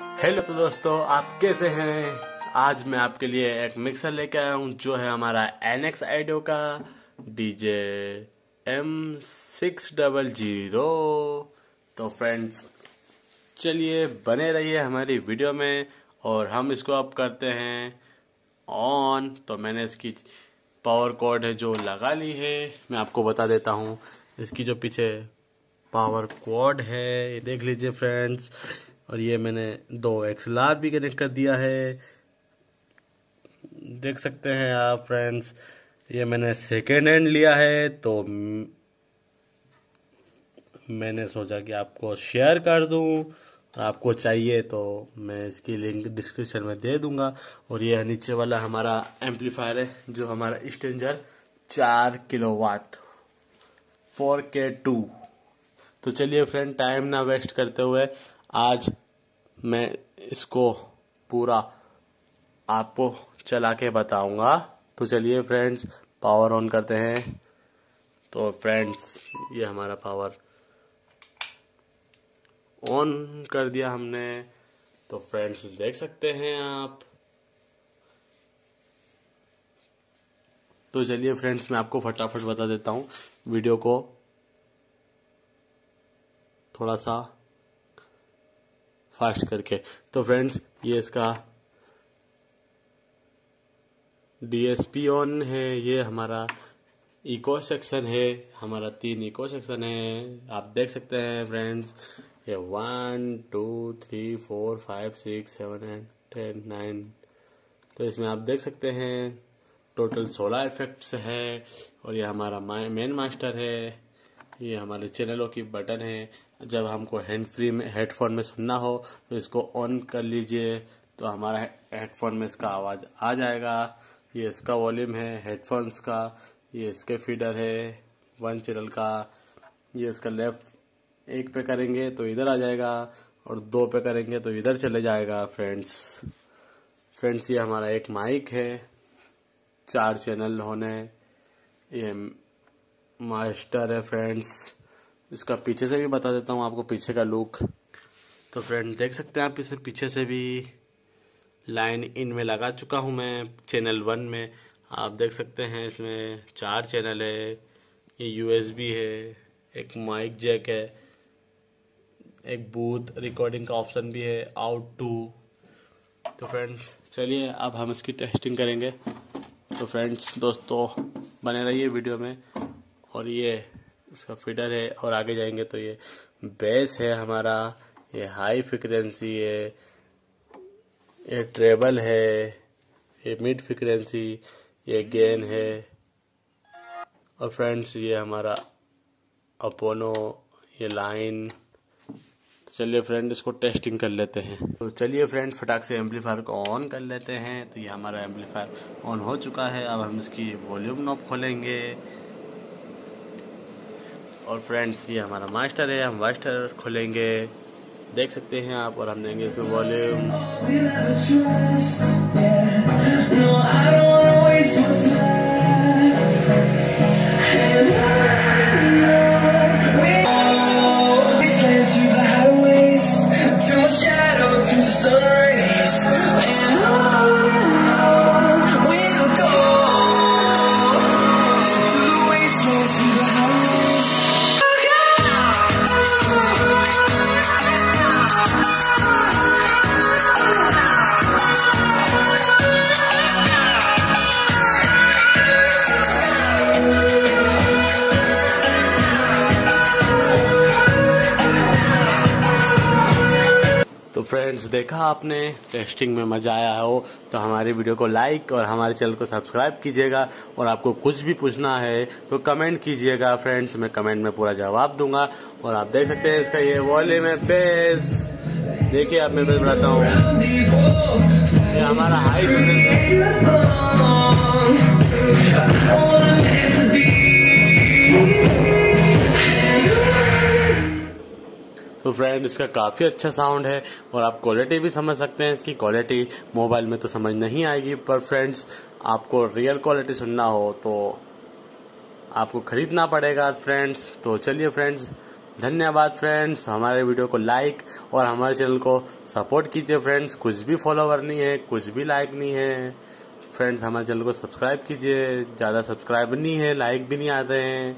Hello तो दोस्तों, आप कैसे हैं? आज मैं आपके लिए एक मिक्सर लेके आया हूँ, जो है हमारा एन एक्स आइडियो का DJ M six double zero तो फ्रेंड्स चलिए बने रहिए हमारी वीडियो में, और हम इसको अब करते हैं ऑन तो मैंने इसकी पावर कॉर्ड है जो लगा ली है, मैं आपको बता देता हूँ। इसकी जो पीछे पावर कॉर्ड है, ये देख लीजिए फ्रेंड्स और ये मैंने दो एक्सलार भी कनेक्ट कर दिया है। देख सकते हैं आप फ्रेंड्स ये मैंने सेकेंड हैंड लिया है तो मैंने सोचा कि आपको शेयर कर दूँ। आपको चाहिए तो मैं इसकी लिंक डिस्क्रिप्शन में दे दूँगा। और ये नीचे वाला हमारा एम्पलीफायर है, जो हमारा स्टेंजर चार किलो वाट फोर के टू तो चलिए फ्रेंड टाइम ना वेस्ट करते हुए आज मैं इसको पूरा आपको चला के बताऊँगा। तो चलिए फ्रेंड्स पावर ऑन करते हैं। तो फ्रेंड्स ये हमारा पावर ऑन कर दिया हमने। तो फ्रेंड्स देख सकते हैं आप। तो चलिए फ्रेंड्स मैं आपको फटाफट बता देता हूँ वीडियो को। थोड़ा सा फास्ट करके। तो फ्रेंड्स ये इसका डीएसपी ऑन है, ये हमारा इको सेक्शन है, हमारा तीन इको सेक्शन है। आप देख सकते हैं फ्रेंड्स ये one two three four five six seven eight ten nine तो इसमें आप देख सकते हैं टोटल सोलह इफेक्ट्स है और ये हमारा मेन मास्टर है। ये हमारे चैनलों की बटन है। जब हमको हैंड फ्री में हेडफोन में सुनना हो तो इसको ऑन कर लीजिए तो हमारा हेडफोन में इसका आवाज़ आ जाएगा। ये इसका वॉल्यूम है हेडफोन्स का, ये इसके फीडर है वन चैनल का। ये इसका लेफ़्ट एक पे करेंगे तो इधर आ जाएगा, और दो पे करेंगे तो इधर चले जाएगा फ्रेंड्स फ्रेंड्स ये हमारा एक माइक है, चार चैनल होने। ये मास्टर है फ्रेंड्स इसका पीछे से भी बता देता हूँ आपको, पीछे का लुक तो फ्रेंड देख सकते हैं आप इसे पीछे से भी लाइन इन में लगा चुका हूँ मैं चैनल वन में। आप देख सकते हैं इसमें चार चैनल है, ये यूएसबी है, एक माइक जैक है, एक बूथ रिकॉर्डिंग का ऑप्शन भी है आउट टू तो फ्रेंड्स चलिए अब हम इसकी टेस्टिंग करेंगे। तो फ्रेंड्स दोस्तों, बने रहिए वीडियो में। और ये उसका फीडर है और आगे जाएँगे तो ये बेस है हमारा, ये हाई फ्रिक्वेंसी है, ये ट्रेबल है, ये मिड फ्रिक्वेंसी ये गेन है। और फ्रेंड्स ये हमारा अपोनो ये लाइन तो चलिए फ्रेंड इसको टेस्टिंग कर लेते हैं। तो चलिए फ्रेंड फटाक से एम्पलीफायर को ऑन कर लेते हैं। तो ये हमारा एम्पलीफायर ऑन हो चुका है। अब हम इसकी वॉल्यूम नॉब खोलेंगे। और फ्रेंड्स ये हमारा मास्टर है, हम मास्टर खोलेंगे। देख सकते हैं आप और हम देंगे इसमें वॉल्यूम फ्रेंड्स देखा आपने? टेस्टिंग में मज़ा आया हो तो हमारी वीडियो को लाइक और हमारे चैनल को सब्सक्राइब कीजिएगा और आपको कुछ भी पूछना है तो कमेंट कीजिएगा फ्रेंड्स मैं कमेंट में पूरा जवाब दूँगा और आप देख सकते हैं इसका ये वॉल्यूम है बेस। देखिए आप मैं बेस बढ़ाता हूँ। हमारा हाई तो फ्रेंड इसका काफ़ी अच्छा साउंड है और आप क्वालिटी भी समझ सकते हैं इसकी क्वालिटी मोबाइल में तो समझ नहीं आएगी, पर फ्रेंड्स आपको रियल क्वालिटी सुनना हो तो आपको खरीदना पड़ेगा फ्रेंड्स तो चलिए फ्रेंड्स धन्यवाद फ्रेंड्स हमारे वीडियो को लाइक और हमारे चैनल को सपोर्ट कीजिए फ्रेंड्स कुछ भी फॉलोवर नहीं है, कुछ भी लाइक नहीं है। फ्रेंड्स हमारे चैनल को सब्सक्राइब कीजिए। ज़्यादा सब्सक्राइब नहीं है लाइक भी नहीं आते हैं।